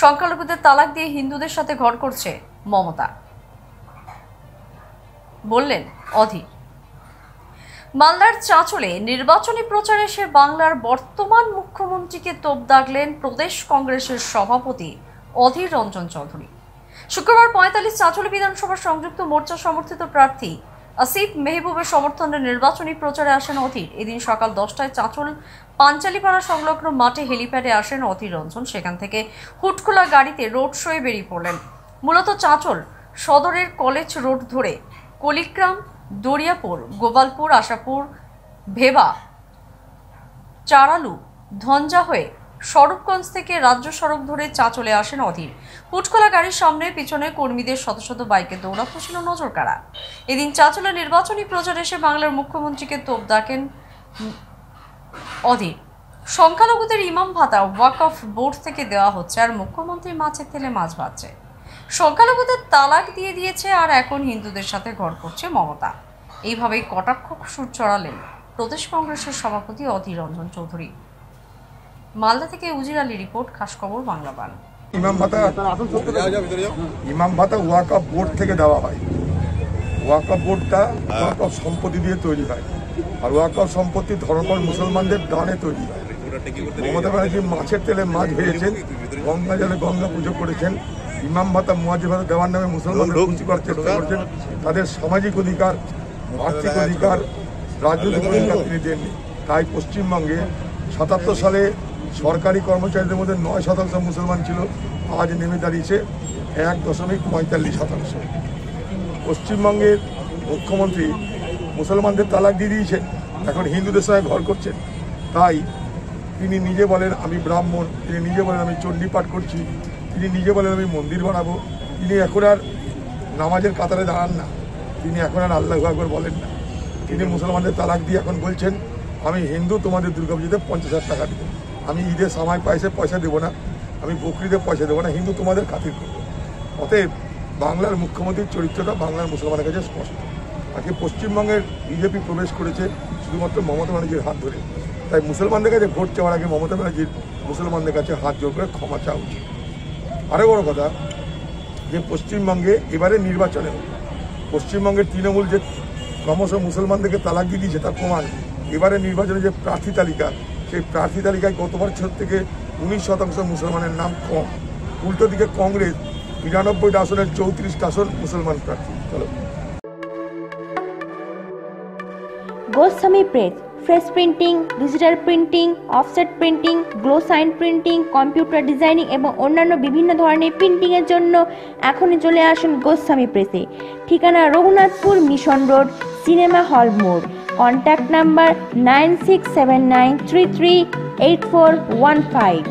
সংখ্যালঘুদের তালাক দিয়ে হিন্দুদের সাথে ঘর করছে মমতা। বললেন অধীর মালদার চাঁচলে নির্বাচনী প্রচারে এসে বাংলার বর্তমান মুখ্যমন্ত্রীকে তোপ দাগলেন প্রদেশ কংগ্রেসের সভাপতি অধীর রঞ্জন চৌধুরী। শুক্রবার পঁয়তাল্লিশ চাঁচলে বিধানসভার সংযুক্ত মোর্চা সমর্থিত প্রার্থী আসিফ মেহবুবের সমর্থনে নির্বাচনী প্রচারে আসেন অধীর। এদিন সকাল দশটায় চাঁচল পাঞ্চালিপাড়া সংলগ্ন মাঠে হেলিপ্যাডে আসেন অধীর রঞ্জন। সেখান থেকে হুটখোলা গাড়িতে রোড শোয়ে বেরিয়ে পড়লেন। মূলত চাঁচল সদরের কলেজ রোড ধরে কলিগ্রাম, দরিয়াপুর, গোপালপুর, আশাপুর, ভেবা, চারালু ধঞ্জা হয়ে সড়কগঞ্জ থেকে রাজ্য সড়ক ধরে চা চলে আসেন অধীর। হুটখোলা গাড়ির সামনে, পিছনে কর্মীদের শত শত বাইকে দৌড়াতে ছিল নজর কাড়া এদিন চাচলে নির্বাচনী প্রচার এসে বাংলার মুখ্যমন্ত্রীকে তোপ ডাকেন অধীর। সংখ্যালঘুদের ইমাম ভাতা, ওয়াক অফ বোর্ড থেকে দেওয়া হচ্ছে আর মুখ্যমন্ত্রী মাছের তেলে মাছ ভাজছে। সংখ্যালঘুদের তালাক দিয়ে দিয়েছে আর এখন হিন্দুদের সাথে ঘর করছে মমতা। এইভাবেই কটাক্ষ সুর চড়ালেন প্রদেশ কংগ্রেসের সভাপতি অধীর রঞ্জন চৌধুরী। মালদা থেকে উজির আলী রিপোর্ট খাস খবর বাংলা বান। ইমাম ভাতা ইমাম ভাতা ওয়াকআপ বোর্ড থেকে দেওয়া হয়। ওয়াকআপ বোর্ডটা ওয়াকআপ সম্পত্তি দিয়ে তৈরি হয়। আর ওয়াকআপ সম্পত্তি ধর্মকর মুসলমানদের দানে তৈরি হয়। মমতা ব্যানার্জি মাছের তেলে মাছ ভেজেছেন, গঙ্গা জলে গঙ্গা পুজো করেছেন। ইমাম ভাতা মুয়াজি ভাতা দেওয়ার নামে মুসলমানদের করার চেষ্টা করছেন। তাদের সামাজিক অধিকার, আর্থিক অধিকার, রাজনৈতিক অধিকার তিনি দেননি। তাই পশ্চিমবঙ্গে সাতাত্তর সালে সরকারি কর্মচারীদের মধ্যে নয় শতাংশ মুসলমান ছিল। আজ নেমে দাঁড়িয়েছে এক দশমিক পঁয়তাল্লিশ শতাংশ। পশ্চিমবঙ্গের মুখ্যমন্ত্রী মুসলমানদের তালাক দিয়ে দিয়েছেন এখন হিন্দুদের সঙ্গে ঘর করছেন। তাই তিনি নিজে বলেন, আমি ব্রাহ্মণ, তিনি নিজে বলেন, আমি চণ্ডী পাঠ করছি, তিনি নিজে বলেন, আমি মন্দির বানাবো। তিনি এখন আর নামাজের কাতারে দাঁড়ান না। তিনি এখন আর আল্লাহ আকবর বলেন না। তিনি মুসলমানদের তালাক দিয়ে এখন বলছেন, আমি হিন্দু, তোমাদের দুর্গাপুজোতে পঞ্চাশ হাজার টাকা দেবো। আমি ঈদের সময় পয়সা পয়সা দেবো না। আমি বকরিতে পয়সা দেবো না। হিন্দু তোমাদের খাতির করব। অতএব বাংলার মুখ্যমন্ত্রীর চরিত্রটা বাংলার মুসলমানের কাছে স্পষ্ট। আজকে পশ্চিমবঙ্গের বিজেপি প্রবেশ করেছে শুধুমাত্র মমতা ব্যানার্জির হাত ধরে। তাই মুসলমানদের কাছে ভোট চাওয়ার আগে মমতা ব্যানার্জির মুসলমানদের কাছে হাত জোর করে ক্ষমা চাওয়া উচিত। আরও বড় কথা, যে পশ্চিমবঙ্গে এবারে নির্বাচনে পশ্চিমবঙ্গের তৃণমূল যে ক্রমশ মুসলমানদেরকে তালাক দিয়ে দিয়েছে, তার প্রমাণ। এবারে নির্বাচনে যে প্রার্থী তালিকা সেই প্রার্থী তালিকায় গত বছর থেকে উনিশ শতাংশ মুসলমানের নাম কম। উল্টো দিকে কংগ্রেস নিরানব্বইটা আসনের চৌত্রিশটা আসন মুসলমান প্রার্থী। চলো। Goswami press, fresh printing, digital printing, offset printing, glow sign printing, computer designing এবং অন্যান্য বিভিন্ন ধরনের প্রিন্টিংয়ের জন্য এখনই চলে আসুন গোস্বামী প্রেসে। ঠিকানা Raghunathpur mission road, cinema hall মোড়। contact number nine six seven nine three three eight four one five